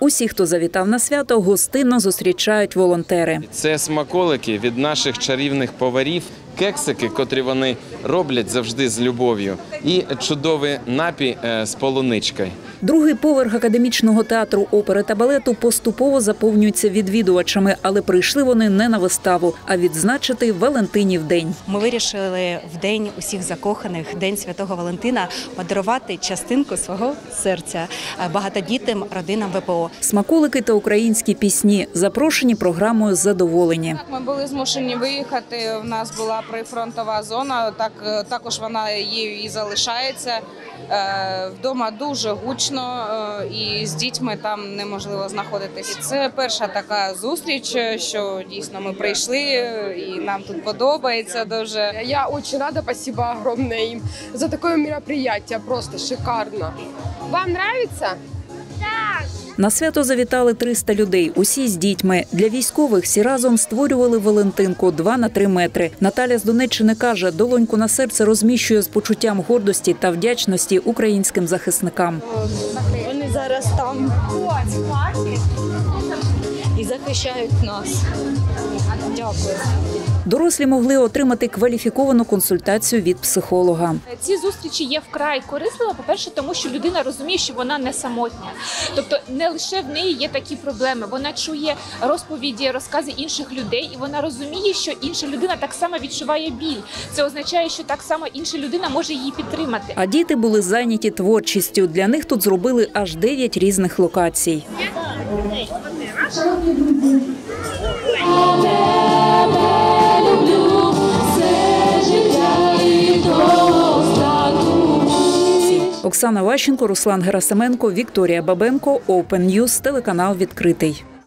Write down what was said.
Усі, хто завітав на свято, гостинно зустрічають волонтери. Це смаколики від наших чарівних поварів, кексики, котрі вони роблять завжди з любов'ю, і чудовий напій е, з полуничкою. Другий поверх академічного театру опери та балету поступово заповнюється відвідувачами, але прийшли вони не на виставу, а відзначити Валентинів день. Ми вирішили в день усіх закоханих, день святого Валентина, подарувати частинку свого серця е, багатодітним родинам ВПО. Смаколики та українські пісні запрошені програмою задоволені. Ми були змушені виїхати. У нас була прифронтова зона. Так е, також вона є і залишається. Е, Вдома дуже гучно, е, і з дітьми там неможливо знаходитись. І Це перша така зустріч, що дійсно ми прийшли, і нам тут подобається дуже. Я очень рада, спасибо огромное им за такое мероприятие, просто шикарно. Вам нравится? На свято завітали 300 людей, усі з дітьми. Для військових всі разом створювали Валентинку 2 на 3 метри. Наталя з Донеччини каже, долоньку на серце розміщує з почуттям гордості та вдячності українським захисникам. Вони зараз там захищають нас. Дякую. Дорослі могли отримати кваліфіковану консультацію від психолога. Ці зустрічі є вкрай корисливо. По-перше, тому що людина розуміє, що вона не самотня. Тобто не лише в неї є такі проблеми. Вона чує розповіді, розкази інших людей, і вона розуміє, що інша людина так само відчуває біль. Це означає, що так само інша людина може її підтримати. А діти були зайняті творчістю. Для них тут зробили аж 9 різних локацій. Оксана Ващенко, Руслан Герасименко, Вікторія Бабенко, Open News, телеканал відкритий.